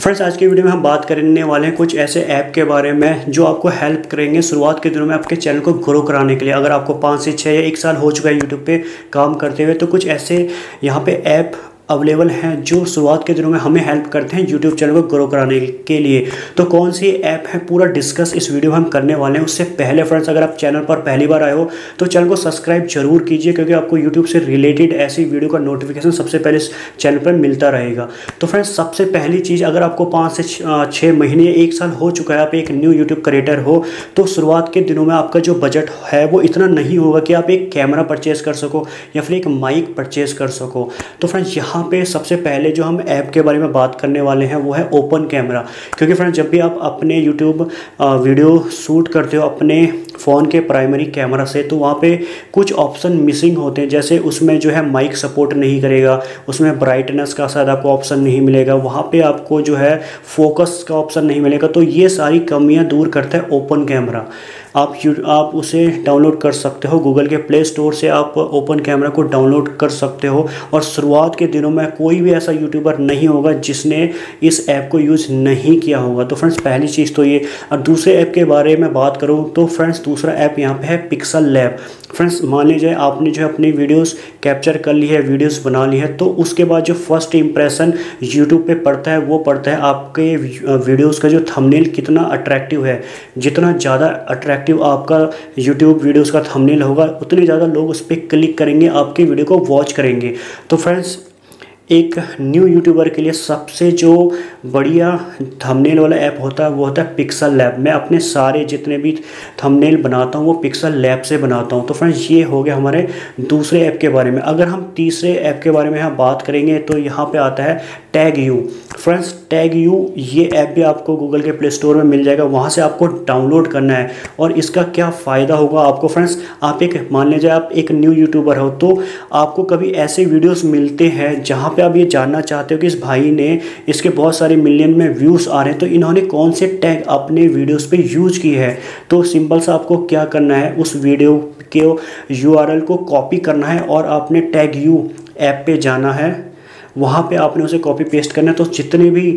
Friends आज की video में हम बात करने वाले हैं कुछ ऐसे ऐप के बारे में जो आपको हेल्प करेंगे शुरुआत के दिनों में आपके चैनल को ग्रो कराने के लिए। अगर आपको पाँच से छः या एक साल हो चुका है यूट्यूब पर काम करते हुए तो कुछ ऐसे यहाँ पर ऐप अवेलेबल हैं, जो शुरुआत के दिनों में हमें हेल्प करते हैं यूट्यूब चैनल को ग्रो कराने के लिए। तो कौन सी ऐप है पूरा डिस्कस इस वीडियो में हम करने वाले हैं, उससे पहले फ्रेंड्स अगर आप चैनल पर पहली बार आए हो तो चैनल को सब्सक्राइब ज़रूर कीजिए, क्योंकि आपको यूट्यूब से रिलेटेड ऐसी वीडियो का नोटिफिकेशन सबसे पहले इस चैनल पर मिलता रहेगा। तो फ्रेंड्स सबसे पहली चीज़, अगर आपको पाँच से छः महीने एक साल हो चुका है, आप एक न्यू यूट्यूब क्रिएटर हो तो शुरुआत के दिनों में आपका जो बजट है, वो इतना नहीं होगा कि आप एक कैमरा परचेज़ कर सको या फिर एक माइक परचेज़ कर सको। तो फ्रेंड्स यहाँ पर सबसे पहले पहले जो हम ऐप के बारे में बात करने वाले हैं, वो है ओपन कैमरा। क्योंकि फ्रेंड्स, जब भी आप अपने यूट्यूब वीडियो शूट करते हो अपने फ़ोन के प्राइमरी कैमरा से तो वहाँ पे कुछ ऑप्शन मिसिंग होते हैं। जैसे उसमें जो है माइक सपोर्ट नहीं करेगा, उसमें ब्राइटनेस का शायद आपको ऑप्शन नहीं मिलेगा, वहाँ पे आपको जो है फोकस का ऑप्शन नहीं मिलेगा। तो ये सारी कमियाँ दूर करता है ओपन कैमरा। आप यू, आप उसे डाउनलोड कर सकते हो। गूगल के प्ले स्टोर से आप ओपन कैमरा को डाउनलोड कर सकते हो। और शुरुआत के दिनों में कोई भी ऐसा यूट्यूबर नहीं होगा जिसने इस ऐप को यूज़ नहीं किया होगा। तो फ्रेंड्स पहली चीज़ तो ये। और दूसरे के बारे में बात करूँ तो फ्रेंड्स दूसरा ऐप यहाँ पे है पिक्सल लैब फ्रेंड्स मान लीजिए आपने जो है अपनी वीडियोस कैप्चर कर ली है वीडियोस बना ली है तो उसके बाद जो फ़र्स्ट इंप्रेशन यूट्यूब पे पड़ता है, वो पड़ता है आपके वीडियोस का जो थंबनेल कितना अट्रैक्टिव है। जितना ज़्यादा अट्रैक्टिव आपका यूट्यूब वीडियोस का थंबनेल होगा, उतने ज़्यादा लोग उस पर क्लिक करेंगे, आपके वीडियो को वॉच करेंगे। तो फ्रेंड्स एक न्यू यूट्यूबर के लिए सबसे जो बढ़िया थंबनेल वाला ऐप होता है, वो होता है पिक्सल लैब मैं अपने सारे जितने भी थंबनेल बनाता हूँ, वो पिक्सल लैब से बनाता हूँ। तो फ्रेंड्स ये हो गया हमारे दूसरे ऐप के बारे में। अगर हम तीसरे ऐप के बारे में यहाँ बात करेंगे तो यहाँ पे आता है tag you friends tag you ये ऐप भी आपको गूगल के प्ले स्टोर में मिल जाएगा। वहाँ से आपको डाउनलोड करना है। और इसका क्या फ़ायदा होगा आपको फ्रेंड्स आप एक, मान लीजिए आप एक न्यू यूट्यूबर हो तो आपको कभी ऐसे वीडियोस मिलते हैं जहाँ पे आप ये जानना चाहते हो कि इस भाई ने इसके बहुत सारे मिलियन में व्यूज़ आ रहे हैं तो इन्होंने कौन से टैग अपने वीडियोज़ पर यूज़ की है? तो सिंपल सा आपको क्या करना है? उस वीडियो के URL को कॉपी करना है और आपने टैग यू ऐप पे जाना है। वहाँ पे आपने उसे कॉपी पेस्ट करना है तो जितने भी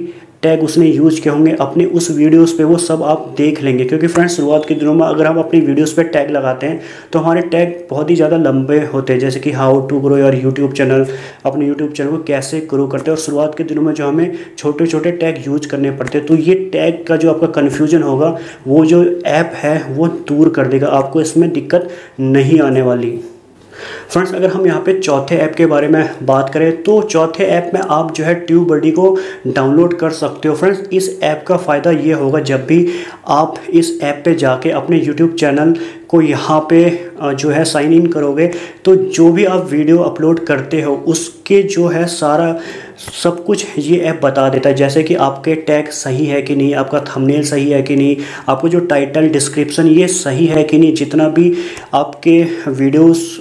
टैग उसने यूज़ किए होंगे, अपने उस वीडियोस पे वो सब आप देख लेंगे। क्योंकि फ्रेंड्स शुरुआत के दिनों में अगर हम अपनी वीडियोस पे टैग लगाते हैं तो हमारे टैग बहुत ही ज़्यादा लंबे होते हैं, जैसे कि how to grow your YouTube channel अपने यूट्यूब चैनल को कैसे ग्रो करते हैं, और शुरुआत के दिनों में जो हमें छोटे छोटे टैग यूज़ करने पड़ते हैं तो ये टैग का जो आपका कन्फ्यूज़न होगा, वो जो ऐप है, वो दूर कर देगा, आपको इसमें दिक्कत नहीं आने वाली। फ्रेंड्स अगर हम यहाँ पे चौथे ऐप के बारे में बात करें तो चौथे ऐप में आप जो है ट्यूब बडी को डाउनलोड कर सकते हो। फ्रेंड्स इस ऐप का फ़ायदा ये होगा, जब भी आप इस ऐप पे जाके अपने यूट्यूब चैनल को यहाँ पे जो है साइन इन करोगे तो जो भी आप वीडियो अपलोड करते हो, उसके जो है सारा सब कुछ ये ऐप बता देता है। जैसे कि आपके टैग सही है कि नहीं, आपका थंबनेल सही है कि नहीं, आपको जो टाइटल डिस्क्रिप्शन ये सही है कि नहीं, जितना भी आपके वीडियोस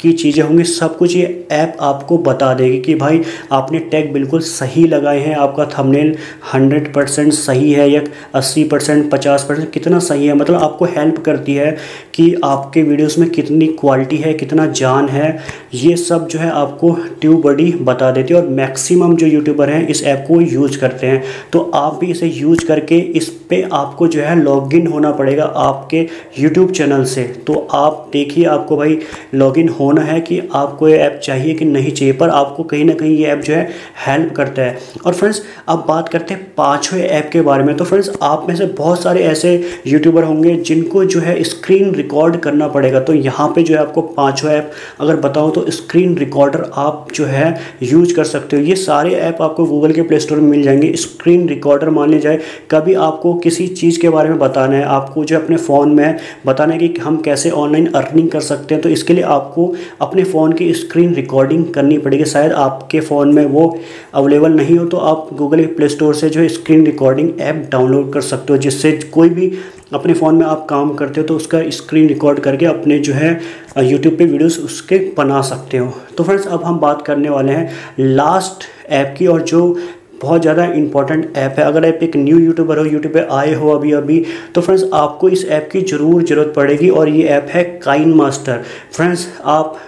की चीज़ें होंगी, सब कुछ ये ऐप आपको बता देगी कि भाई आपने टैग बिल्कुल सही लगाए हैं, आपका थंबनेल 100 परसेंट सही है या 80 परसेंट पचास परसेंट कितना सही है? मतलब आपको हेल्प करती है कि आपके वीडियोस में कितनी क्वालिटी है, कितना जान है, ये सब जो है आपको ट्यूब बडी बता देती है और मैक्सिमम जो यूट्यूबर हैं इस ऐप को यूज़ करते हैं। तो आप भी इसे यूज़ करके इस पर आपको जो है लॉगिन होना पड़ेगा आपके यूट्यूब चैनल से। तो आप देखिए आपको भाई लॉगिन हो होना है कि आपको ये ऐप चाहिए कि नहीं चाहिए, पर आपको कहीं ना कहीं ये ऐप जो है हेल्प करता है। और फ्रेंड्स अब बात करते हैं पाँचवें ऐप के बारे में। तो फ्रेंड्स आप में से बहुत सारे ऐसे यूट्यूबर होंगे जिनको जो है स्क्रीन रिकॉर्ड करना पड़ेगा। तो यहाँ पर जो है आपको पाँचवा ऐप अगर बताऊँ तो स्क्रीन रिकॉर्डर आप जो है यूज़ कर सकते हो। ये सारे ऐप आपको गूगल के प्ले स्टोर में मिल जाएँगे। स्क्रीन रिकॉर्डर मान लिया जाए, कभी आपको किसी चीज़ के बारे में बताना है, आपको जो अपने फ़ोन में बताना है कि हम कैसे ऑनलाइन अर्निंग कर सकते हैं तो इसके लिए आपको अपने फ़ोन की स्क्रीन रिकॉर्डिंग करनी पड़ेगी। शायद आपके फ़ोन में वो अवेलेबल नहीं हो तो आप गूगल प्ले स्टोर से जो है स्क्रीन रिकॉर्डिंग ऐप डाउनलोड कर सकते हो, जिससे कोई भी अपने फ़ोन में आप काम करते हो तो उसका स्क्रीन रिकॉर्ड करके अपने जो है यूट्यूब पे वीडियोस उसके बना सकते हो। तो फ्रेंड्स अब हम बात करने वाले हैं लास्ट ऐप की, और जो बहुत ज़्यादा इंपॉर्टेंट ऐप है। अगर आप एक न्यू यूट्यूबर हो यूट्यूब पे आए हो अभी अभी तो फ्रेंड्स आपको इस ऐप की ज़रूर ज़रूरत पड़ेगी और ये ऐप है काइन मास्टर फ्रेंड्स आप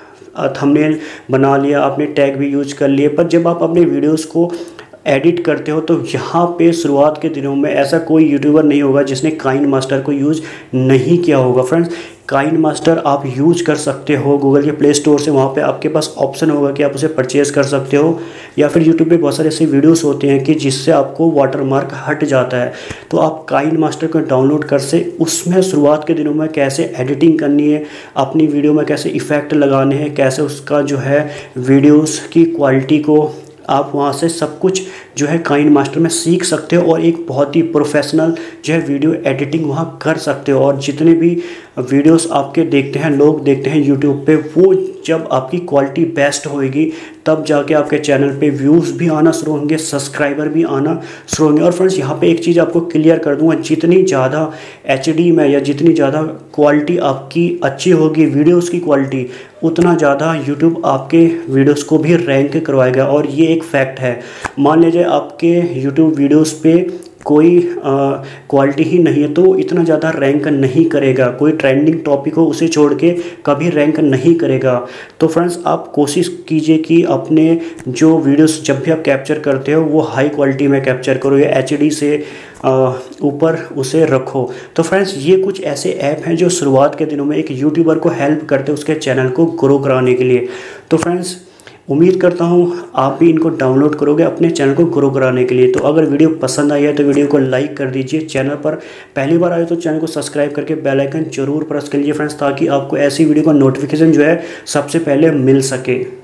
थंबनेल बना लिया, आपने टैग भी यूज़ कर लिए, पर जब आप अपने वीडियोस को एडिट करते हो तो यहाँ पे शुरुआत के दिनों में ऐसा कोई यूट्यूबर नहीं होगा जिसने काइन मास्टर को यूज़ नहीं किया होगा। फ्रेंड्स काइन मास्टर आप यूज़ कर सकते हो। गूगल के प्ले स्टोर से वहाँ पे आपके पास ऑप्शन होगा कि आप उसे परचेज़ कर सकते हो। या फिर यूट्यूब पे बहुत सारे ऐसे वीडियोस होते हैं कि जिससे आपको वाटरमार्क हट जाता है। तो आप काइन मास्टर को डाउनलोड कर से उसमें शुरुआत के दिनों में कैसे एडिटिंग करनी है, अपनी वीडियो में कैसे इफ़ेक्ट लगाने हैं, कैसे उसका जो है वीडियोज़ की क्वालिटी को आप वहाँ से सब कुछ जो है काइंड मास्टर में सीख सकते हो और एक बहुत ही प्रोफेशनल जो है वीडियो एडिटिंग वहाँ कर सकते हो। और जितने भी वीडियोस आपके देखते हैं, लोग देखते हैं यूट्यूब पे, वो जब आपकी क्वालिटी बेस्ट होएगी, तब जाके आपके चैनल पे व्यूज़ भी आना शुरू होंगे सब्सक्राइबर भी आना शुरू होंगे। और फ्रेंड्स यहाँ पे एक चीज़ आपको क्लियर कर दूँगा, जितनी ज़्यादा एचडी में या जितनी ज़्यादा क्वालिटी आपकी अच्छी होगी वीडियोज़ की क्वालिटी उतना ज़्यादा यूट्यूब आपके वीडियोज़ को भी रैंक करवाएगा। और ये एक फैक्ट है। मान लीजिए आपके यूट्यूब वीडियोज़ पे कोई क्वालिटी ही नहीं है तो इतना ज़्यादा रैंक नहीं करेगा। कोई ट्रेंडिंग टॉपिक हो, उसे छोड़ के कभी रैंक नहीं करेगा। तो फ्रेंड्स आप कोशिश कीजिए कि अपने जो वीडियोस जब भी आप कैप्चर करते हो, वो हाई क्वालिटी में कैप्चर करो, या HD से ऊपर उसे रखो। तो फ्रेंड्स ये कुछ ऐसे ऐप हैं जो शुरुआत के दिनों में एक यूट्यूबर को हेल्प करते हैं उसके चैनल को ग्रो कराने के लिए। तो फ्रेंड्स उम्मीद करता हूँ आप भी इनको डाउनलोड करोगे अपने चैनल को ग्रो कराने के लिए। तो अगर वीडियो पसंद आई है तो वीडियो को लाइक कर दीजिए चैनल पर। पहली बार आए तो चैनल को सब्सक्राइब करके बेल आइकन ज़रूर प्रेस कर लीजिए फ्रेंड्स, ताकि आपको ऐसी वीडियो का नोटिफिकेशन जो है सबसे पहले मिल सके।